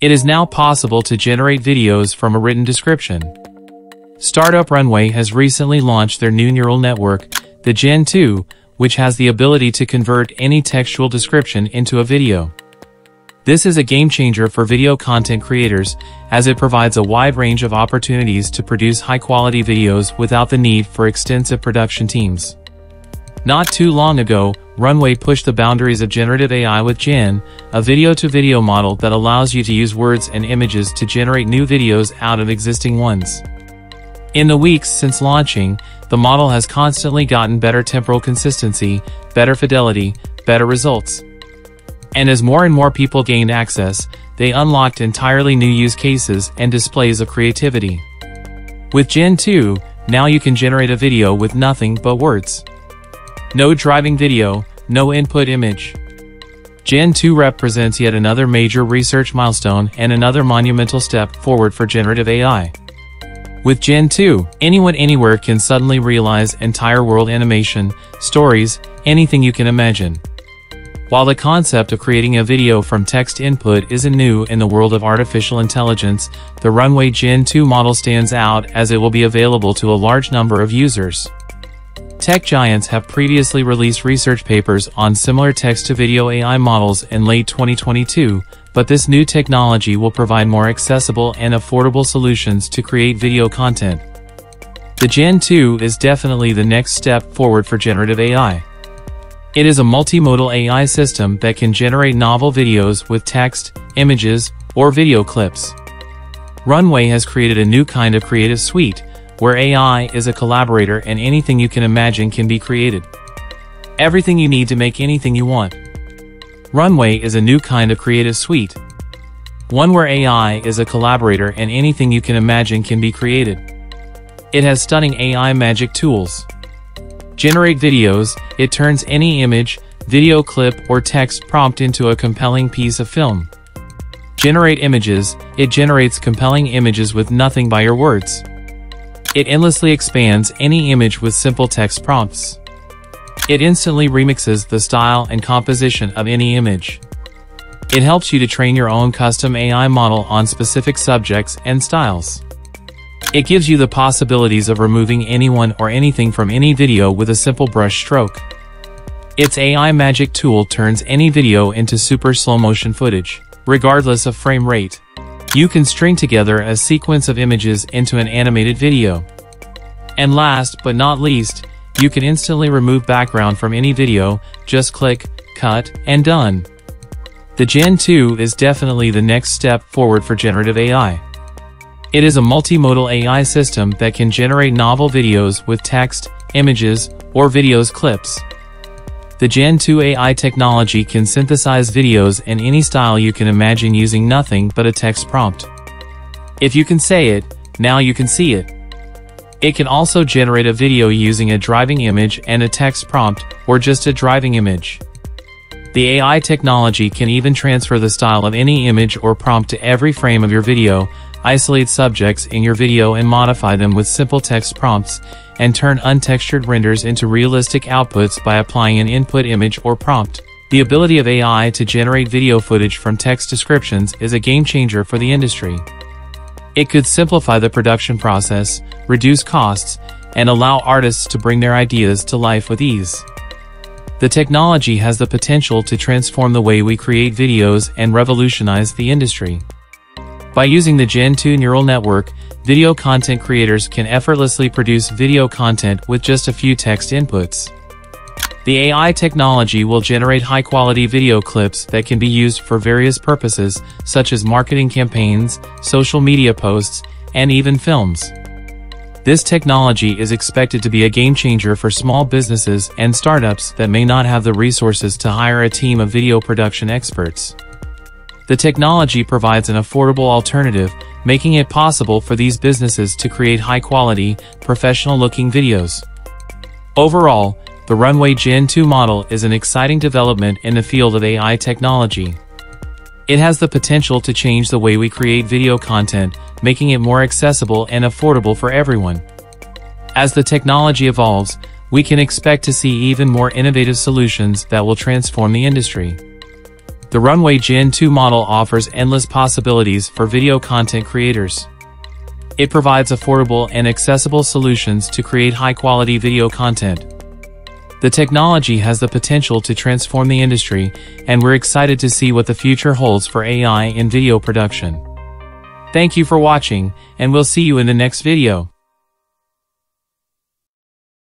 It is now possible to generate videos from a written description. Startup Runway has recently launched their new neural network, the Gen 2, which has the ability to convert any textual description into a video. This is a game changer for video content creators, as it provides a wide range of opportunities to produce high-quality videos without the need for extensive production teams. Not too long ago, Runway pushed the boundaries of generative AI with Gen, a video-to-video model that allows you to use words and images to generate new videos out of existing ones. In the weeks since launching, the model has constantly gotten better temporal consistency, better fidelity, better results. And as more and more people gained access, they unlocked entirely new use cases and displays of creativity. With Gen 2, now you can generate a video with nothing but words. No driving video, no input image. Gen 2 represents yet another major research milestone and another monumental step forward for generative AI. With Gen 2, anyone anywhere can suddenly realize entire world animation, stories, anything you can imagine. While the concept of creating a video from text input isn't new in the world of artificial intelligence, the Runway Gen 2 model stands out as it will be available to a large number of users. Tech giants have previously released research papers on similar text-to-video AI models in late 2022, but this new technology will provide more accessible and affordable solutions to create video content. The Gen 2 is definitely the next step forward for generative AI. It is a multimodal AI system that can generate novel videos with text, images, or video clips. Runway has created a new kind of creative suite, where AI is a collaborator and anything you can imagine can be created. Everything you need to make anything you want. Runway is a new kind of creative suite. One where AI is a collaborator and anything you can imagine can be created. It has stunning AI magic tools. Generate videos, it turns any image, video clip, or text prompt into a compelling piece of film. Generate images, it generates compelling images with nothing by your words. It endlessly expands any image with simple text prompts. It instantly remixes the style and composition of any image. It helps you to train your own custom AI model on specific subjects and styles. It gives you the possibilities of removing anyone or anything from any video with a simple brush stroke. Its AI magic tool turns any video into super slow motion footage, regardless of frame rate. You can string together a sequence of images into an animated video. And last but not least, you can instantly remove background from any video, just click, cut, and done. The Gen 2 is definitely the next step forward for generative AI. It is a multimodal AI system that can generate novel videos with text, images, or videos clips. The Gen 2 AI technology can synthesize videos in any style you can imagine using nothing but a text prompt. If you can say it, now you can see it. It can also generate a video using a driving image and a text prompt, or just a driving image. The AI technology can even transfer the style of any image or prompt to every frame of your video, isolate subjects in your video and modify them with simple text prompts, and turn untextured renders into realistic outputs by applying an input image or prompt. The ability of AI to generate video footage from text descriptions is a game changer for the industry. It could simplify the production process, reduce costs, and allow artists to bring their ideas to life with ease. The technology has the potential to transform the way we create videos and revolutionize the industry. By using the Gen 2 neural network, video content creators can effortlessly produce video content with just a few text inputs. The AI technology will generate high-quality video clips that can be used for various purposes, such as marketing campaigns, social media posts, and even films. This technology is expected to be a game changer for small businesses and startups that may not have the resources to hire a team of video production experts. The technology provides an affordable alternative, making it possible for these businesses to create high-quality, professional-looking videos. Overall, the Runway Gen 2 model is an exciting development in the field of AI technology. It has the potential to change the way we create video content, making it more accessible and affordable for everyone. As the technology evolves, we can expect to see even more innovative solutions that will transform the industry. The Runway Gen 2 model offers endless possibilities for video content creators. It provides affordable and accessible solutions to create high-quality video content. The technology has the potential to transform the industry, and we're excited to see what the future holds for AI in video production. Thank you for watching, and we'll see you in the next video.